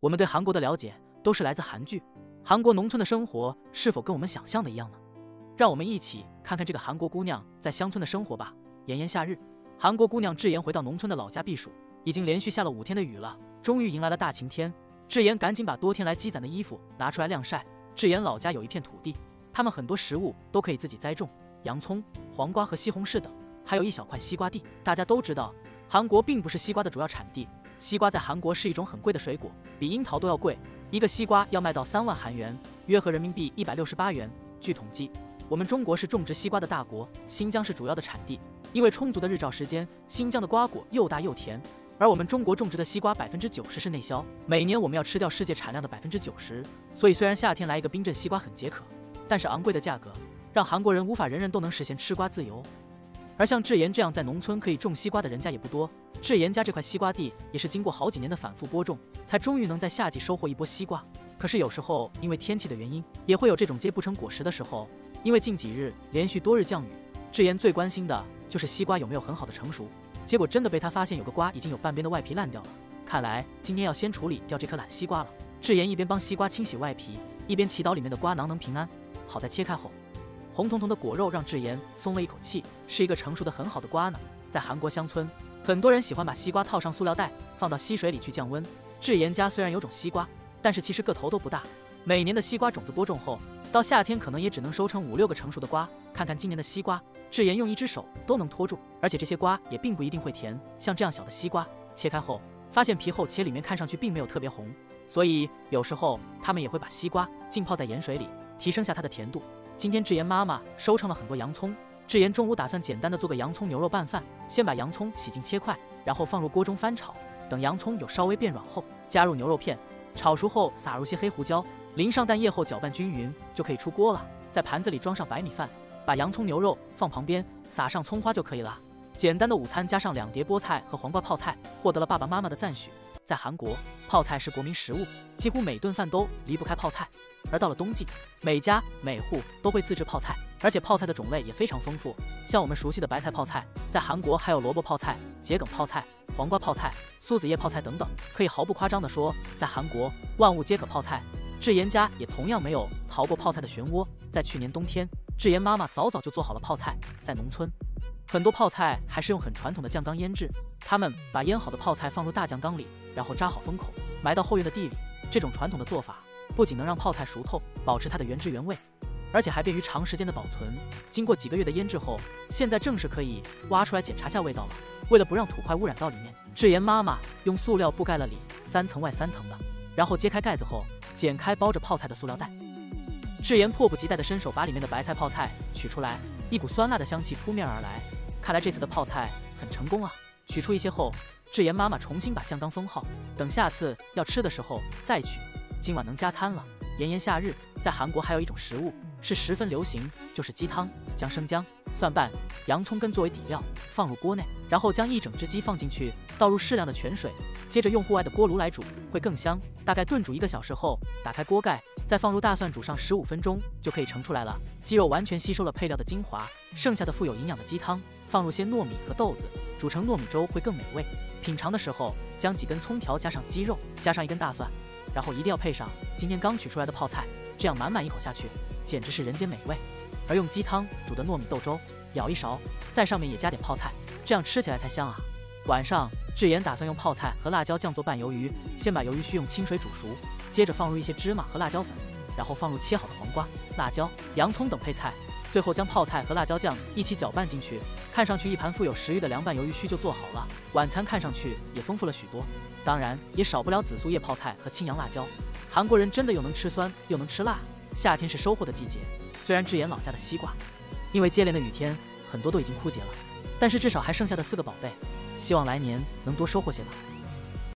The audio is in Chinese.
我们对韩国的了解都是来自韩剧。韩国农村的生活是否跟我们想象的一样呢？让我们一起看看这个韩国姑娘在乡村的生活吧。炎炎夏日，韩国姑娘智妍回到农村的老家避暑，已经连续下了五天的雨了，终于迎来了大晴天。智妍赶紧把多天来积攒的衣服拿出来晾晒。智妍老家有一片土地，他们很多食物都可以自己栽种，洋葱、黄瓜和西红柿等，还有一小块西瓜地。大家都知道，韩国并不是西瓜的主要产地。西瓜在韩国是一种很贵的水果，比樱桃都要贵。一个西瓜要卖到三万韩元，约合人民币一百六十八元。据统计，我们中国是种植西瓜的大国，新疆是主要的产地。因为充足的日照时间，新疆的瓜果又大又甜。而我们中国种植的西瓜百分之九十是内销，每年我们要吃掉世界产量的百分之九十。所以虽然夏天来一个冰镇西瓜很解渴，但是昂贵的价格让韩国人无法人人都能实现吃瓜自由。而像智妍这样在农村可以种西瓜的人家也不多。智妍家这块西瓜地也是经过好几年的反复播种，才终于能在夏季收获一波西瓜。可是有时候因为天气的原因，也会有这种结不成果实的时候。因为近几日连续多日降雨，智妍最关心的就是西瓜有没有很好的成熟。结果真的被他发现有个瓜已经有半边的外皮烂掉了。看来今天要先处理掉这颗懒西瓜了。智妍一边帮西瓜清洗外皮，一边祈祷里面的瓜囊能平安。好在切开后，红彤彤的果肉让智妍松了一口气，是一个成熟的很好的瓜呢。在韩国乡村。很多人喜欢把西瓜套上塑料袋，放到溪水里去降温。智妍家虽然有种西瓜，但是其实个头都不大。每年的西瓜种子播种后，到夏天可能也只能收成五六个成熟的瓜。看看今年的西瓜，智妍用一只手都能托住，而且这些瓜也并不一定会甜。像这样小的西瓜，切开后发现皮厚且里面看上去并没有特别红，所以有时候他们也会把西瓜浸泡在盐水里，提升下它的甜度。今天智妍妈妈收成了很多洋葱。智妍中午打算简单的做个洋葱牛肉拌饭，先把洋葱洗净切块，然后放入锅中翻炒，等洋葱有稍微变软后，加入牛肉片，炒熟后撒入些黑胡椒，淋上蛋液后搅拌均匀，就可以出锅了。在盘子里装上白米饭，把洋葱牛肉放旁边，撒上葱花就可以了。简单的午餐加上两碟菠菜和黄瓜泡菜，获得了爸爸妈妈的赞许。在韩国，泡菜是国民食物，几乎每顿饭都离不开泡菜。而到了冬季，每家每户都会自制泡菜，而且泡菜的种类也非常丰富。像我们熟悉的白菜泡菜，在韩国还有萝卜泡菜、桔梗泡菜、黄瓜泡菜、苏子叶泡菜等等。可以毫不夸张地说，在韩国万物皆可泡菜。智妍家也同样没有逃过泡菜的漩涡。在去年冬天，智妍妈妈早早就做好了泡菜。在农村，很多泡菜还是用很传统的酱缸腌制，他们把腌好的泡菜放入大酱缸里。然后扎好封口，埋到后院的地里。这种传统的做法不仅能让泡菜熟透，保持它的原汁原味，而且还便于长时间的保存。经过几个月的腌制后，现在正是可以挖出来检查下味道了。为了不让土块污染到里面，智妍妈妈用塑料布盖了里，三层外三层的。然后揭开盖子后，剪开包着泡菜的塑料袋。智妍迫不及待地伸手把里面的白菜泡菜取出来，一股酸辣的香气扑面而来。看来这次的泡菜很成功啊！取出一些后。智妍妈妈重新把酱缸封好，等下次要吃的时候再取。今晚能加餐了。炎炎夏日，在韩国还有一种食物是十分流行，就是鸡汤，将生姜、蒜瓣、洋葱根作为底料放入锅内，然后将一整只鸡放进去，倒入适量的泉水，接着用户外的锅炉来煮，会更香。大概炖煮一个小时后，打开锅盖，再放入大蒜煮上十五分钟，就可以盛出来了。鸡肉完全吸收了配料的精华，剩下的富有营养的鸡汤，放入些糯米和豆子，煮成糯米粥会更美味。品尝的时候，将几根葱条加上鸡肉，加上一根大蒜，然后一定要配上今天刚取出来的泡菜，这样满满一口下去，简直是人间美味。而用鸡汤煮的糯米豆粥，舀一勺，在上面也加点泡菜，这样吃起来才香啊！晚上，智妍打算用泡菜和辣椒酱做拌鱿鱼，先把鱿鱼须用清水煮熟，接着放入一些芝麻和辣椒粉，然后放入切好的黄瓜、辣椒、洋葱等配菜。最后将泡菜和辣椒酱一起搅拌进去，看上去一盘富有食欲的凉拌鱿鱼须就做好了。晚餐看上去也丰富了许多，当然也少不了紫苏叶泡菜和青阳辣椒。韩国人真的又能吃酸又能吃辣，夏天是收获的季节。虽然智妍老家的西瓜，因为接连的雨天很多都已经枯竭了，但是至少还剩下的四个宝贝，希望来年能多收获些吧。